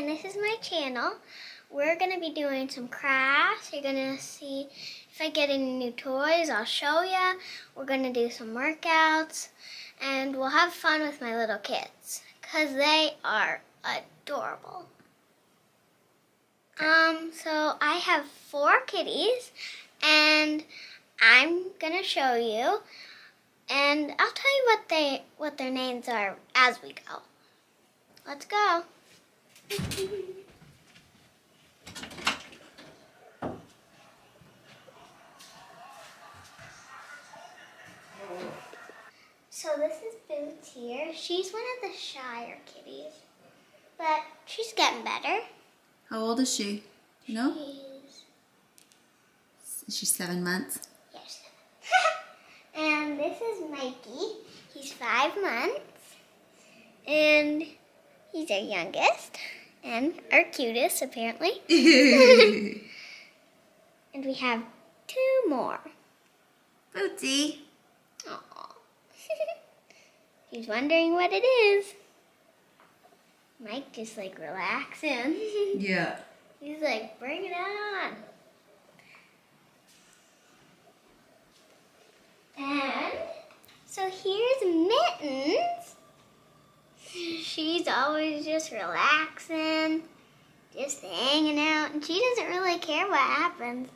and this is my channel. We're going to be doing some crafts. You're going to see if I get any new toys, I'll show ya. We're going to do some workouts, and we'll have fun with my little kids, because they are adorable. Um, so I have four kitties, and I'm going to show you, and I'll tell you what they what their names are as we go. Let's go. So this is Boots here. She's one of the shyer kitties, but she's getting better. How old is she? You know? She's, Is she seven months? yes. and this is Mikey. He's five months, and he's our youngest and our cutest, apparently. And we have two more. Bootsy. Aww. He's wondering what it is. Mike just like relaxing. Yeah. He's like, bring it on. And so here's Mittens. She's always just relaxing, just hanging out, and she doesn't really care what happens.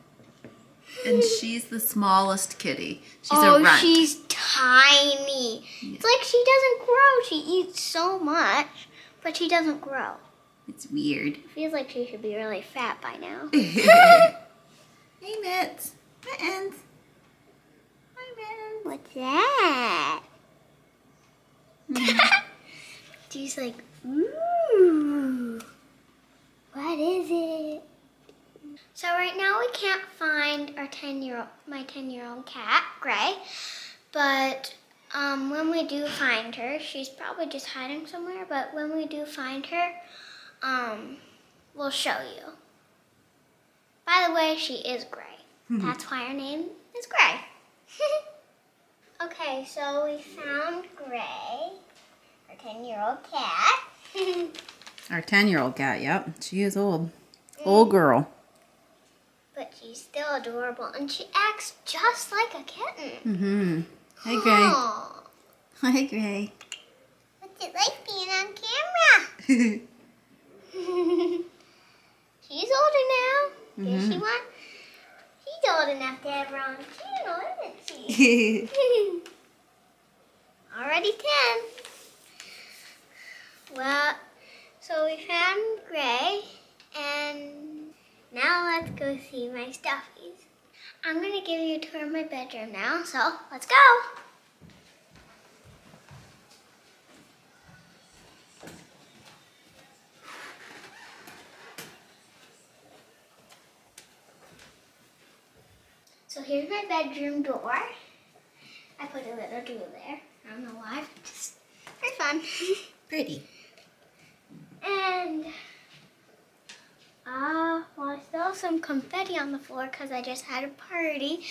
And she's the smallest kitty. She's oh, a runt. she's tiny. Yeah. It's like she doesn't grow. She eats so much, but she doesn't grow. It's weird. Feels like she should be really fat by now. hey, Mitts. Mittens. Hi, Mittens. What's that? Mm-hmm. She's like, ooh, what is it? So right now we can't find our 10 year old, my 10 year old cat, Gray, but um, when we do find her, she's probably just hiding somewhere, but when we do find her, um, we'll show you. By the way, she is Gray. That's why her name is Gray. okay, so we found Gray, our 10 year old cat. Our 10 year old cat, yep. She is old. Old girl. but she's still adorable and she acts just like a kitten. Mm hmm. Hi, Gray. Hi, Gray. What's it like being on camera? She's older now. Does she want? She's old enough to have her own channel, isn't she? Already 10. Well, so we found Gray, and now let's go see my stuffies. I'm to give you a tour of my bedroom now, so let's go. So here's my bedroom door. I put a little jewel there. I don't know why, just for fun. Pretty. And uh, well, I still have some confetti on the floor because I just had a party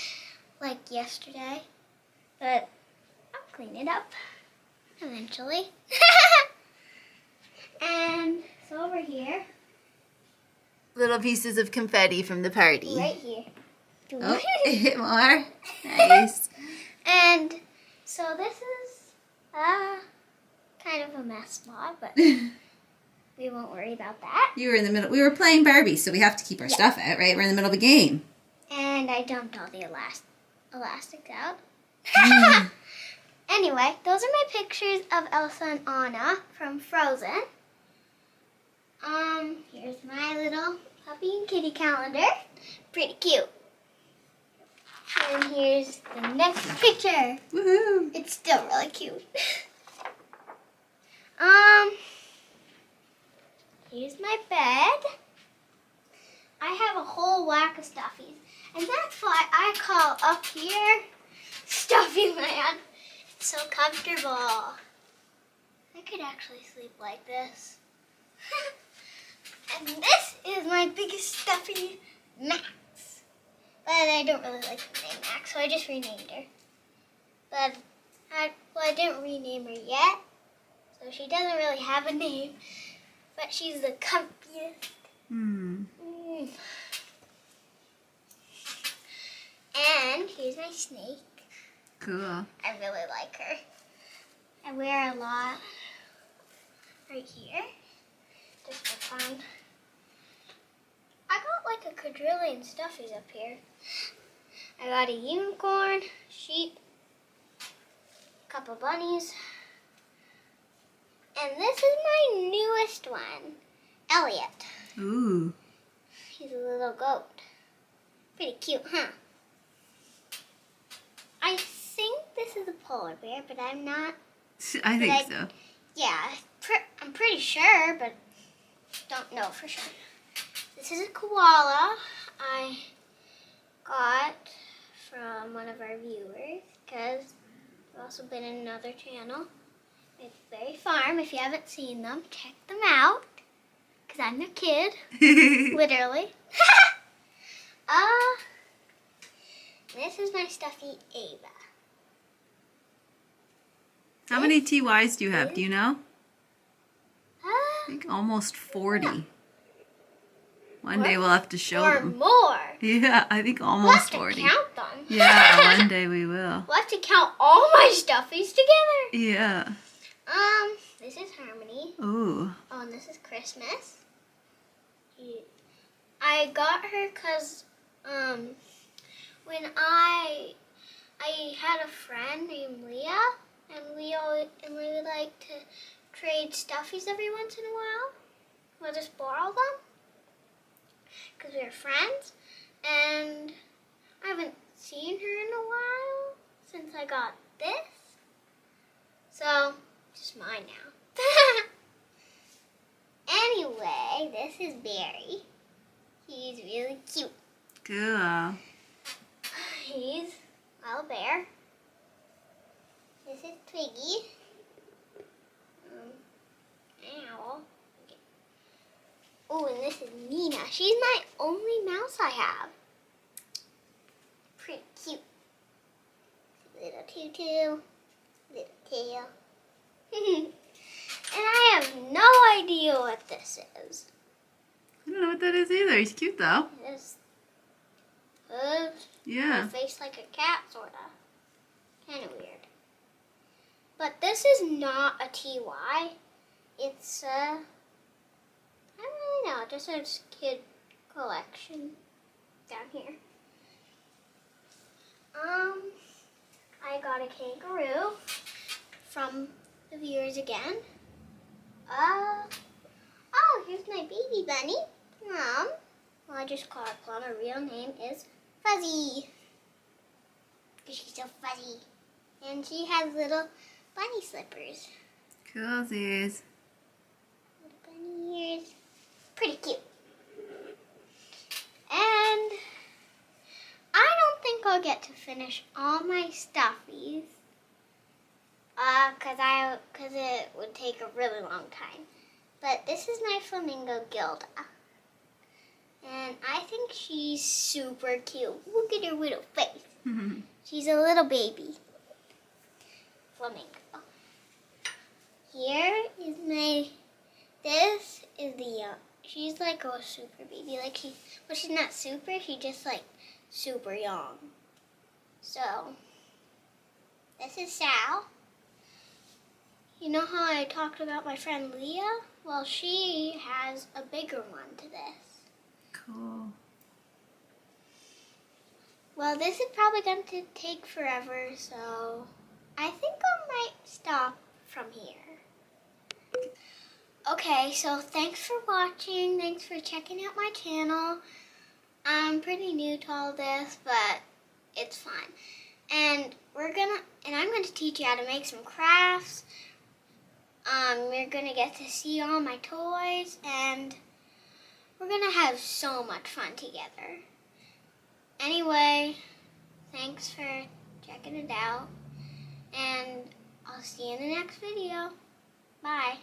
like yesterday. But I'll clean it up eventually. and so over here, Little pieces of confetti from the party. right here. Oh, more. Nice. And so this is uh, kind of a mess spot, but we won't worry about that. You were in the middle. We were playing Barbie, so we have to keep our Yeah. stuff out, right? We're in the middle of a game. And I dumped all the elast- elastics out. Mm. anyway, those are my pictures of Elsa and Anna from Frozen. Um, here's my little puppy and kitty calendar. Pretty cute. And here's the next picture. Woohoo! It's still really cute. um, here's my bed. I have a whole whack of stuffies, and that's why I call up here Stuffy Land. It's so comfortable. I could actually sleep like this. and this is my biggest stuffy, Max. But I don't really like the name Max, so I just renamed her. But I, well, I didn't rename her yet, so she doesn't really have a name. But she's the comfiest. Hmm. Mm. And here's my snake. Cool. I really like her. I wear a lot right here, just for fun. I got like a quadrillion stuffies up here. I got a unicorn, sheep, couple bunnies, and this is my newest one, Elliot. Ooh. He's a little goat. Pretty cute, huh? I think this is a polar bear, but I'm not. I think Like- so. Yeah, pre- I'm pretty sure, but don't know for sure. This is a koala I got from one of our viewers because I've also been in another channel. It's Berry Farm. If you haven't seen them, check them out because I'm their kid. Literally. uh, this is my stuffy Ava. How many TYs do you have? Do you know? I Uh, think almost 40. One day we'll have to show or them. more. Yeah, I think We'll have almost to 40. count them. Yeah, one day we will. we'll have to count all my stuffies together. Yeah. Um, this is Harmony. Ooh. Oh, and this is Christmas. I got her because um, when I I had a friend named Leah, and we always, and we would like to trade stuffies every once in a while. We'll just borrow them because we're friends, and I haven't seen her in a while since I got this. So, it's mine now. Anyway, this is Barry. He's really cute. Cool. He's a little bear. This is Twiggy. Um. Okay. Oh, and this is Nina. She's my only mouse I have. Pretty cute. Little tutu. Little tail. and I have no idea what this is. I don't know what that is either. He's cute though. Hooves, Yeah. a face like a cat, sorta. Kind of weird. But this is not a TY. It's a, I don't really know, just a kid collection down here. Um, I got a kangaroo from the viewers again. Uh, oh, here's my baby bunny. Plum. Well, I just call her Plum. Her real name is Fuzzy. Because she's so fuzzy. And she has little bunny slippers. Coolsies. Little bunny ears. Pretty cute. And I don't think I'll get to finish all my stuffies. Uh, cause I, cause it would take a really long time. But this is my flamingo Gilda. And I think she's super cute. Look at her little face. She's a little baby. Flamingo. Here is my, this is the young. She's like a super baby. Like she, well she's not super, she's just like super young. So, this is Sal. You know how I talked about my friend Leah? Well, she has a bigger one to this. Cool. Well, this is probably going to take forever, so I think I might stop from here. Okay, so thanks for watching. Thanks for checking out my channel. I'm pretty new to all this, but it's fun. And we're gonna, and I'm gonna teach you how to make some crafts. Um, you're gonna get to see all my toys, and we're gonna have so much fun together. Anyway, thanks for checking it out, and I'll see you in the next video. Bye.